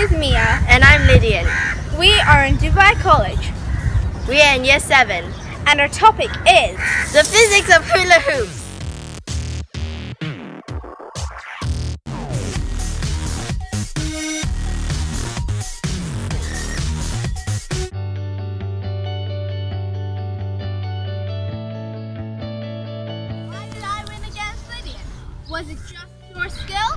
is Mia. And I'm Lidian. We are in Dubai College. We are in year 7. And our topic is the physics of hula hoops. Why did I win against Lydia? Was it just your skill?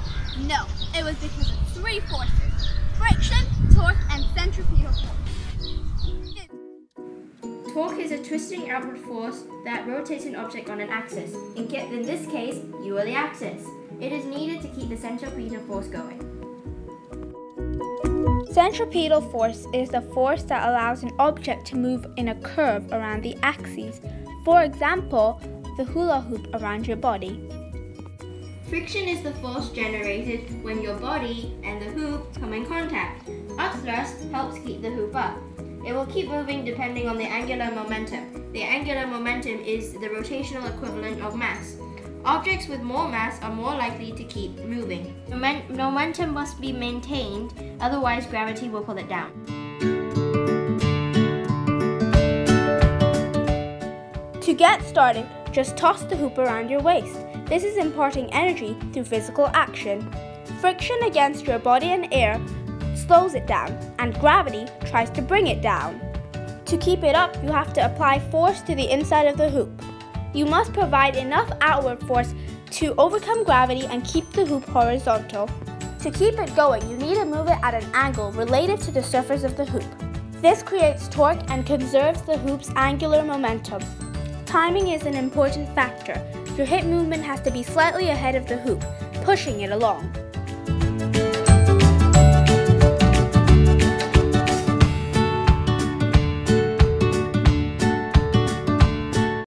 No, it was because of three forces. Friction, torque, and centripetal force. Torque is a twisting outward force that rotates an object on an axis. In, in this case, you are the axis. It is needed to keep the centripetal force going. Centripetal force is the force that allows an object to move in a curve around the axis. For example, the hula hoop around your body. Friction is the force generated when your body and the hoop come in contact. Upthrust helps keep the hoop up. It will keep moving depending on the angular momentum. The angular momentum is the rotational equivalent of mass. Objects with more mass are more likely to keep moving. Momentum must be maintained, otherwise gravity will pull it down. To get started, just toss the hoop around your waist. This is imparting energy through physical action. Friction against your body and air slows it down, and gravity tries to bring it down. To keep it up, you have to apply force to the inside of the hoop. You must provide enough outward force to overcome gravity and keep the hoop horizontal. To keep it going, you need to move it at an angle related to the surface of the hoop. This creates torque and conserves the hoop's angular momentum. Timing is an important factor. Your hip movement has to be slightly ahead of the hoop, pushing it along.